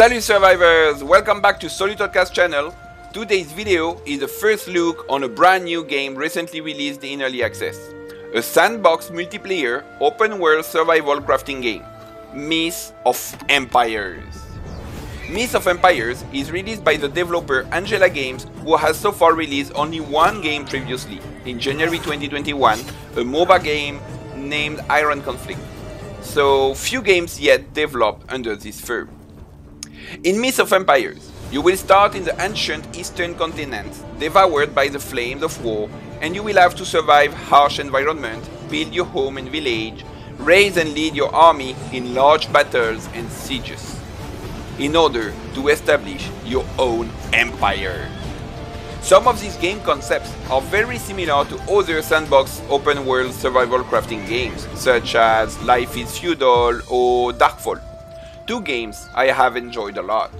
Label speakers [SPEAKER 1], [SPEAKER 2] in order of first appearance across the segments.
[SPEAKER 1] Salut survivors! Welcome back to SolutOdka's channel. Today's video is the first look on a brand new game recently released in early access. A sandbox multiplayer open world survival crafting game. Myth of Empires. Myth of Empires is released by the developer Angela Games who has so far released only one game previously, in January 2021, a MOBA game named Iron Conflict. So few games yet developed under this firm. In Myth of Empires, you will start in the ancient eastern continent, devoured by the flames of war, and you will have to survive harsh environment, build your home and village, raise and lead your army in large battles and sieges, in order to establish your own empire. Some of these game concepts are very similar to other sandbox open world survival crafting games, such as Life is Feudal or Darkfall two games I have enjoyed a lot.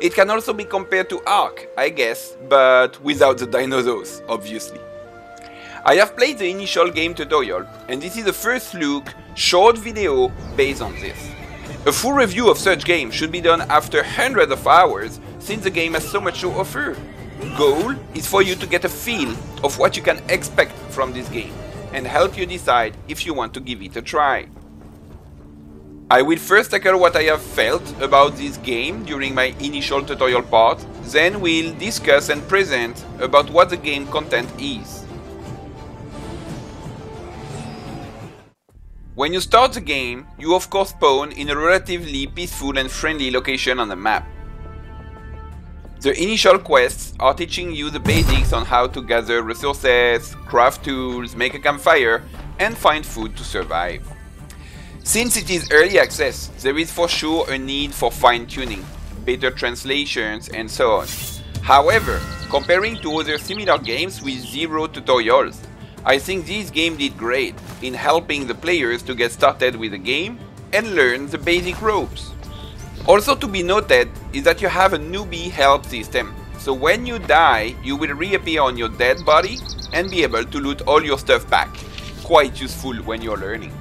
[SPEAKER 1] It can also be compared to Ark, I guess, but without the dinosaurs, obviously. I have played the initial game tutorial, and this is the first look, short video based on this. A full review of such game should be done after hundreds of hours, since the game has so much to offer. Goal is for you to get a feel of what you can expect from this game, and help you decide if you want to give it a try. I will first tackle what I have felt about this game during my initial tutorial part, then we'll discuss and present about what the game content is. When you start the game, you of course spawn in a relatively peaceful and friendly location on the map. The initial quests are teaching you the basics on how to gather resources, craft tools, make a campfire, and find food to survive. Since it is early access, there is for sure a need for fine-tuning, better translations and so on. However, comparing to other similar games with zero tutorials, I think this game did great in helping the players to get started with the game and learn the basic ropes. Also to be noted is that you have a newbie help system, so when you die you will reappear on your dead body and be able to loot all your stuff back. Quite useful when you're learning.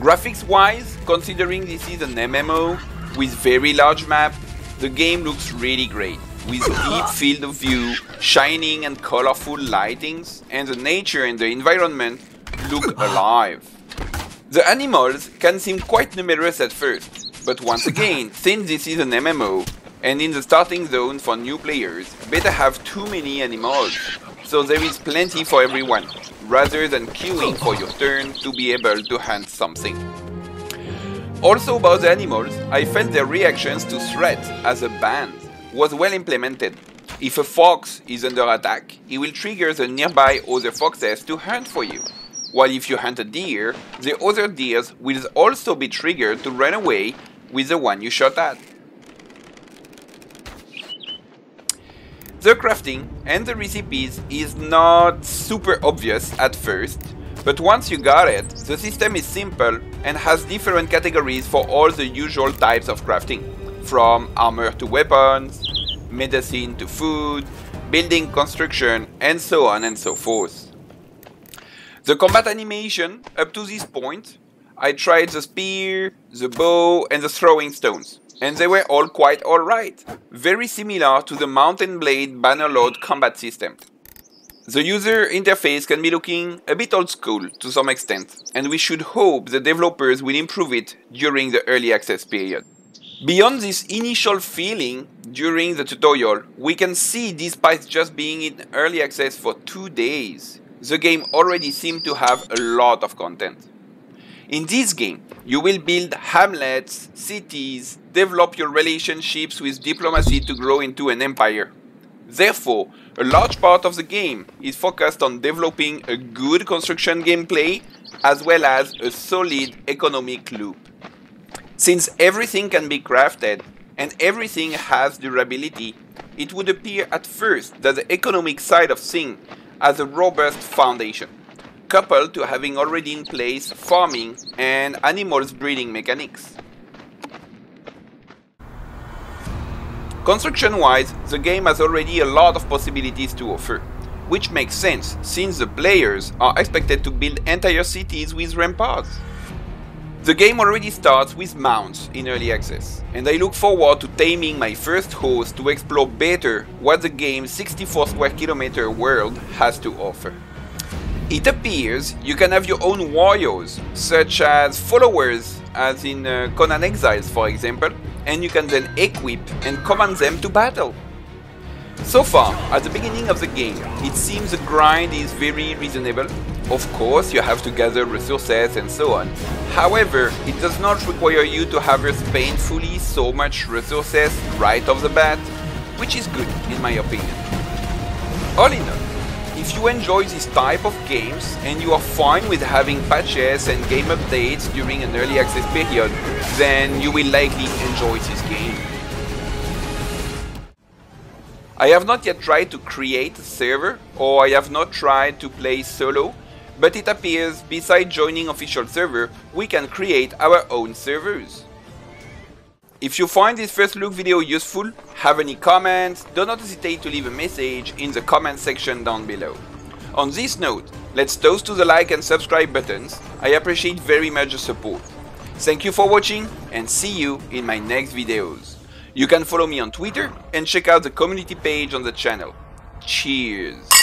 [SPEAKER 1] Graphics wise, considering this is an MMO with very large map, the game looks really great, with deep field of view, shining and colorful lightings, and the nature and the environment look alive. The animals can seem quite numerous at first, but once again, since this is an MMO, and in the starting zone for new players, better have too many animals, so there is plenty for everyone rather than queuing for your turn to be able to hunt something. Also about the animals, I felt their reactions to threats as a band was well implemented. If a fox is under attack, it will trigger the nearby other foxes to hunt for you. While if you hunt a deer, the other deers will also be triggered to run away with the one you shot at. The crafting and the recipes is not super obvious at first, but once you got it, the system is simple and has different categories for all the usual types of crafting, from armor to weapons, medicine to food, building construction, and so on and so forth. The combat animation, up to this point, I tried the spear, the bow, and the throwing stones and they were all quite alright, very similar to the Mount & Blade Bannerlord combat system. The user interface can be looking a bit old school to some extent, and we should hope the developers will improve it during the early access period. Beyond this initial feeling during the tutorial, we can see despite just being in early access for two days, the game already seemed to have a lot of content. In this game, you will build hamlets, cities, develop your relationships with diplomacy to grow into an empire. Therefore, a large part of the game is focused on developing a good construction gameplay as well as a solid economic loop. Since everything can be crafted and everything has durability, it would appear at first that the economic side of things has a robust foundation coupled to having already in place farming and animals breeding mechanics. Construction-wise, the game has already a lot of possibilities to offer, which makes sense since the players are expected to build entire cities with ramparts. The game already starts with mounts in early access, and I look forward to taming my first host to explore better what the game's 64 square kilometer world has to offer. It appears you can have your own warriors, such as followers, as in uh, Conan Exiles for example, and you can then equip and command them to battle. So far, at the beginning of the game, it seems the grind is very reasonable. Of course, you have to gather resources and so on. However, it does not require you to harvest painfully so much resources right off the bat, which is good in my opinion. All in all, if you enjoy this type of games and you are fine with having patches and game updates during an early access period, then you will likely enjoy this game. I have not yet tried to create a server, or I have not tried to play solo, but it appears beside joining official server, we can create our own servers. If you find this first look video useful, have any comments, do not hesitate to leave a message in the comment section down below. On this note, let's toast to the like and subscribe buttons, I appreciate very much the support. Thank you for watching and see you in my next videos. You can follow me on Twitter and check out the community page on the channel. Cheers!